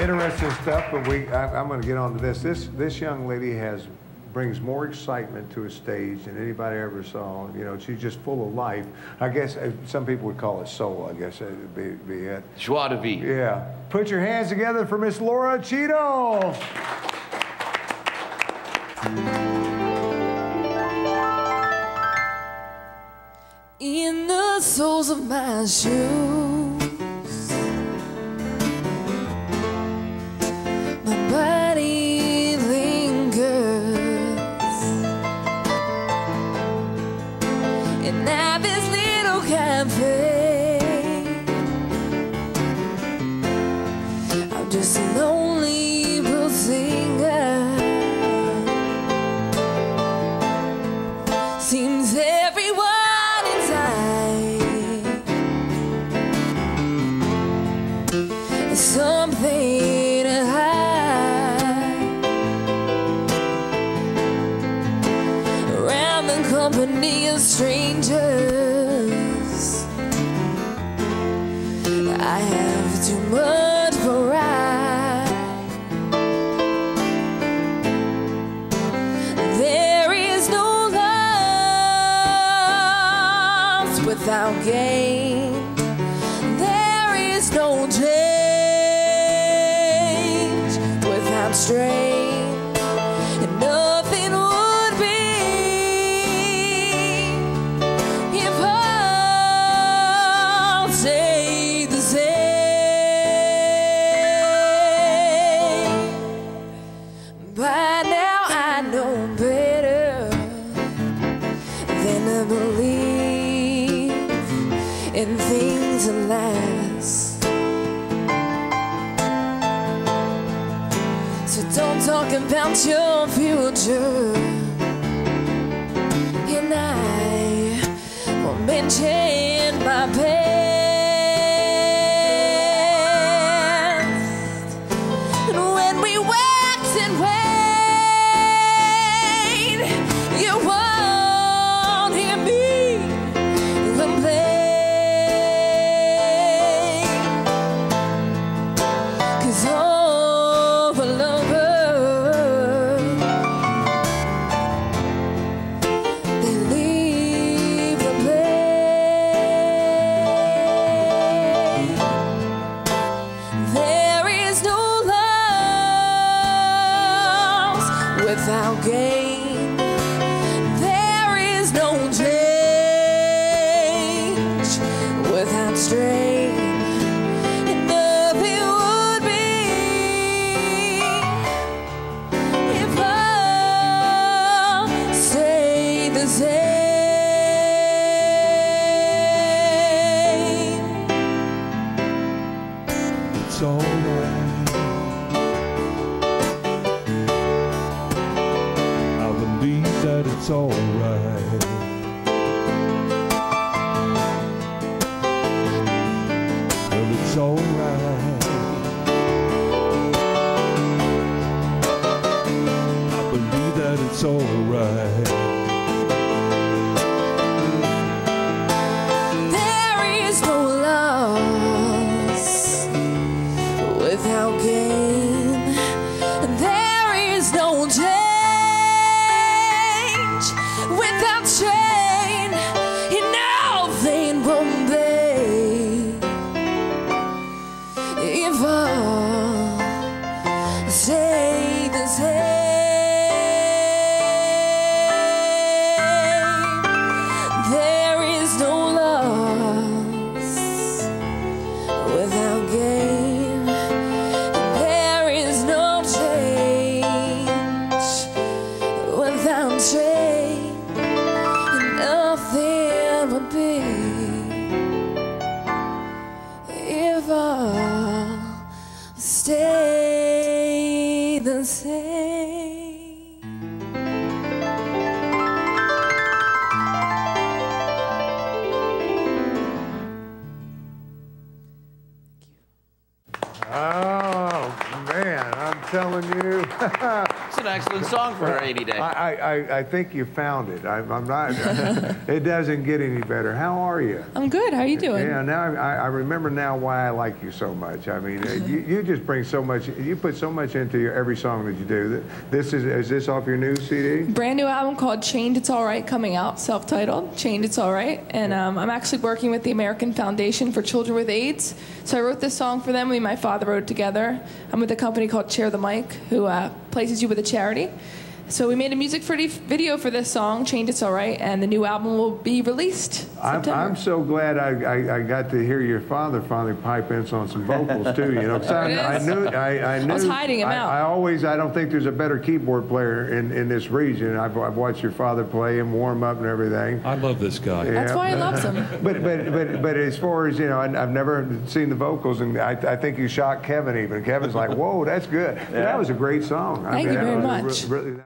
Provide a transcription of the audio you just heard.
Interesting stuff, but we, I, I'm gonna get on to this. This, this young lady has, brings more excitement to a stage than anybody ever saw. You know, she's just full of life. I guess, uh, some people would call it soul, I guess that'd be, be it. Joie de vivre. Yeah. Put your hands together for Miss Laura Cheadle. in the soles of my shoes. I'm just a lonely blues singer. Seems everyone something to hide. Around the company of strangers, too much pride. There is no loss without gain. There is no change without strain. By now I know better than to believe in things that last. So don't talk about your future. And I won't mention my past. Without gain. There is no change without strain. And nothing would be if all stayed the same. It's alright. Well, it's alright. I believe that it's alright. Say the same. There is no loss without gain. Telling you. It's an excellent song for a rainy day. I, I, I think you found it. I'm, I'm not. it doesn't get any better. How are you? I'm good. How are you doing? Yeah, now I, I remember now why I like you so much. I mean, uh, you, you just bring so much. You put so much into your, every song that you do. This is is this off your new CD? Brand new album called Change It's Alright coming out, self titled, Change It's Alright. And um, I'm actually working with the American Foundation for Children with AIDS. So I wrote this song for them. Me and my father wrote it together. I'm with a company called Share the Mic, who uh, places you with a charity. So we made a music for video for this song, Change It's Alright, and the new album will be released. I'm, September. I'm so glad I, I, I got to hear your father finally pipe in on some vocals too. You know, I, There I is. knew I, I knew. was hiding him I, out. I always I don't think there's a better keyboard player in, in this region. I've, I've watched your father play and warm up and everything. I love this guy. That's Yeah. why he loves them. But but but but as far as you know, I, I've never seen the vocals, and I, I think you shocked Kevin even. Kevin's like, "Whoa, that's good." That was a great song. I Thank you very much. re- really-